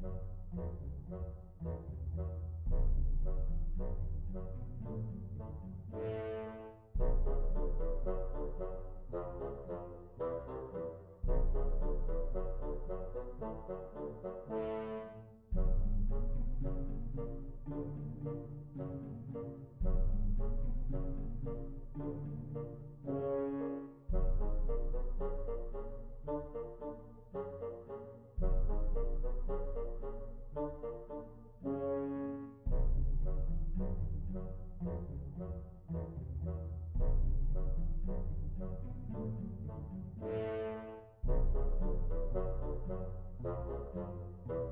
Thank Thank you.